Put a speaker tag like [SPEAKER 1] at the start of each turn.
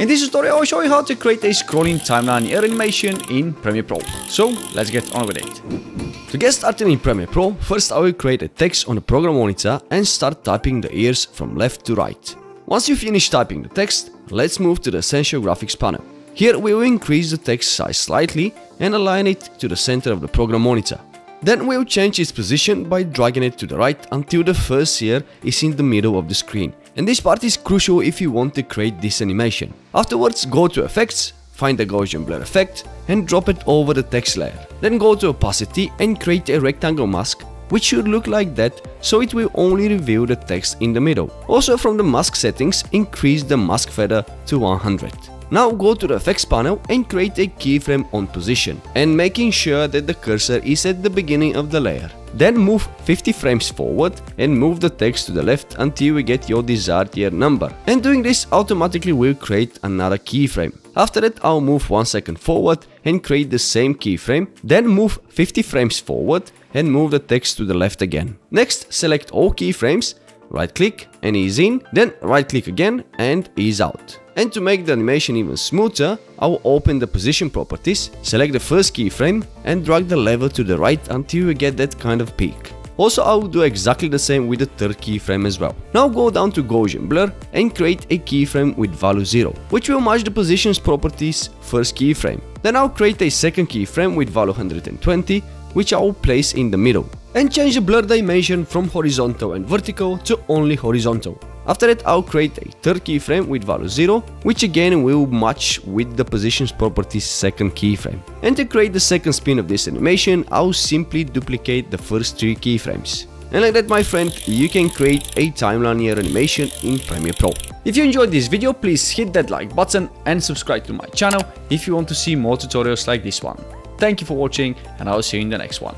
[SPEAKER 1] In this tutorial I'll show you how to create a scrolling timeline animation in Premiere Pro. So let's get on with it. To get started in Premiere Pro, first I will create a text on the program monitor and start typing the ears from left to right. Once you finish typing the text, let's move to the Essential Graphics panel. Here we will increase the text size slightly and align it to the center of the program monitor. Then we'll change its position by dragging it to the right until the first ear is in the middle of the screen. And this part is crucial if you want to create this animation. Afterwards go to effects, find the Gaussian blur effect and drop it over the text layer. Then go to opacity and create a rectangle mask which should look like that so it will only reveal the text in the middle. Also from the mask settings increase the mask feather to 100. Now go to the effects panel and create a keyframe on position and making sure that the cursor is at the beginning of the layer. Then move 50 frames forward and move the text to the left until we get your desired year number. And doing this automatically will create another keyframe. After that I'll move 1 second forward and create the same keyframe, then move 50 frames forward and move the text to the left again. Next select all keyframes, right click and ease in, then right click again and ease out. And to make the animation even smoother, I will open the position properties, select the first keyframe and drag the lever to the right until you get that kind of peak. Also I will do exactly the same with the third keyframe as well. Now go down to Gaussian blur and create a keyframe with value 0, which will match the positions properties first keyframe. Then I'll create a second keyframe with value 120, which I will place in the middle. And change the blur dimension from horizontal and vertical to only horizontal. After that I'll create a third keyframe with value 0, which again will match with the positions properties second keyframe. And to create the second spin of this animation, I'll simply duplicate the first three keyframes. And like that my friend, you can create a timeline ear animation in Premiere Pro. If you enjoyed this video, please hit that like button and subscribe to my channel if you want to see more tutorials like this one. Thank you for watching and I'll see you in the next one.